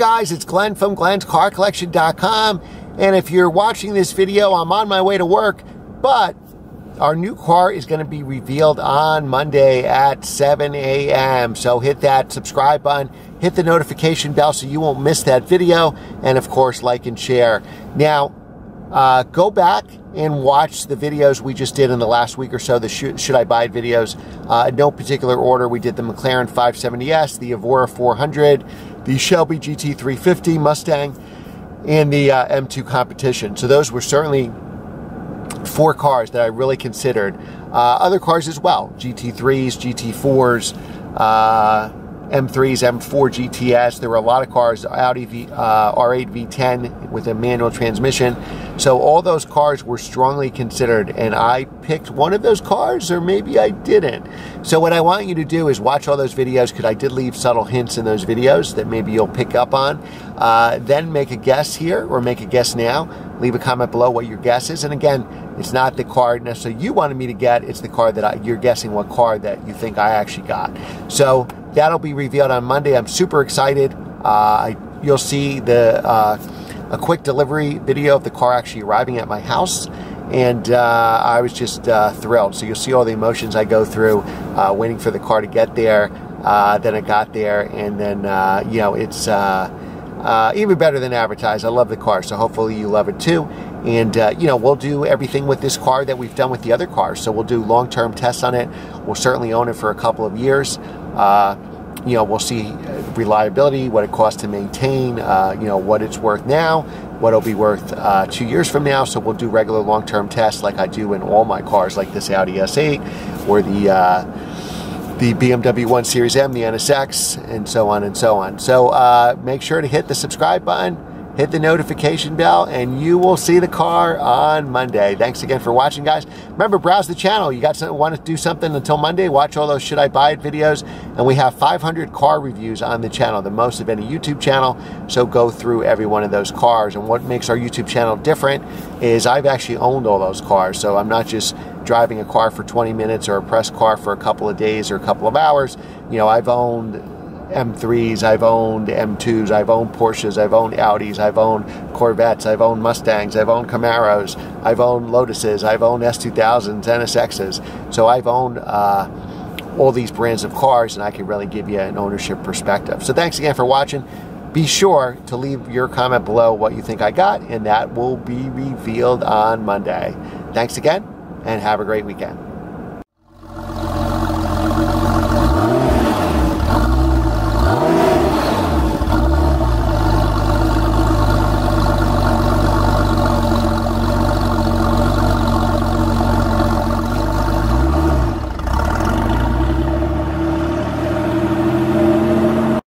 guys, it's Glenn from glennscarcollection.com. And if you're watching this video, I'm on my way to work, but our new car is going to be revealed on Monday at 7 a.m. So hit that subscribe button, hit the notification bell so you won't miss that video, and of course, like and share. Now, uh, go back and watch the videos we just did in the last week or so, the Should, should I Buy videos. Uh, in no particular order, we did the McLaren 570S, the Evora 400, the Shelby GT350 Mustang, and the uh, M2 competition. So those were certainly four cars that I really considered. Uh, other cars as well GT3s, GT4s, uh, M3s, M4 GTS. There were a lot of cars, Audi v, uh, R8 V10 with a manual transmission. So all those cars were strongly considered, and I picked one of those cars, or maybe I didn't. So what I want you to do is watch all those videos because I did leave subtle hints in those videos that maybe you'll pick up on. Uh, then make a guess here, or make a guess now. Leave a comment below what your guess is, and again, it's not the car necessarily you wanted me to get. It's the car that I, you're guessing what car that you think I actually got. So that'll be revealed on Monday. I'm super excited. Uh, you'll see the uh, a quick delivery video of the car actually arriving at my house. And uh, I was just uh, thrilled. So you'll see all the emotions I go through, uh, waiting for the car to get there. Uh, then it got there, and then you know it's even better than advertised. I love the car, so hopefully you love it too. And, uh, you know, we'll do everything with this car that we've done with the other cars. So we'll do long term tests on it. We'll certainly own it for a couple of years. Uh, you know, we'll see reliability, what it costs to maintain, uh, you know, what it's worth now, what it'll be worth uh, two years from now. So we'll do regular long term tests like I do in all my cars, like this Audi S8 or the uh, the BMW 1 Series M, the NSX, and so on and so on. So uh, make sure to hit the subscribe button hit the notification bell, and you will see the car on Monday. Thanks again for watching, guys. Remember, browse the channel. You got some, want to do something until Monday? Watch all those Should I Buy It videos, and we have 500 car reviews on the channel, the most of any YouTube channel. So go through every one of those cars. And what makes our YouTube channel different is I've actually owned all those cars, so I'm not just driving a car for 20 minutes or a press car for a couple of days or a couple of hours. You know, I've owned M3s, I've owned M2s, I've owned Porsches, I've owned Audis, I've owned Corvettes, I've owned Mustangs, I've owned Camaros, I've owned Lotuses, I've owned S2000s, NSXs. So I've owned uh, all these brands of cars, and I can really give you an ownership perspective. So thanks again for watching. Be sure to leave your comment below what you think I got, and that will be revealed on Monday. Thanks again, and have a great weekend.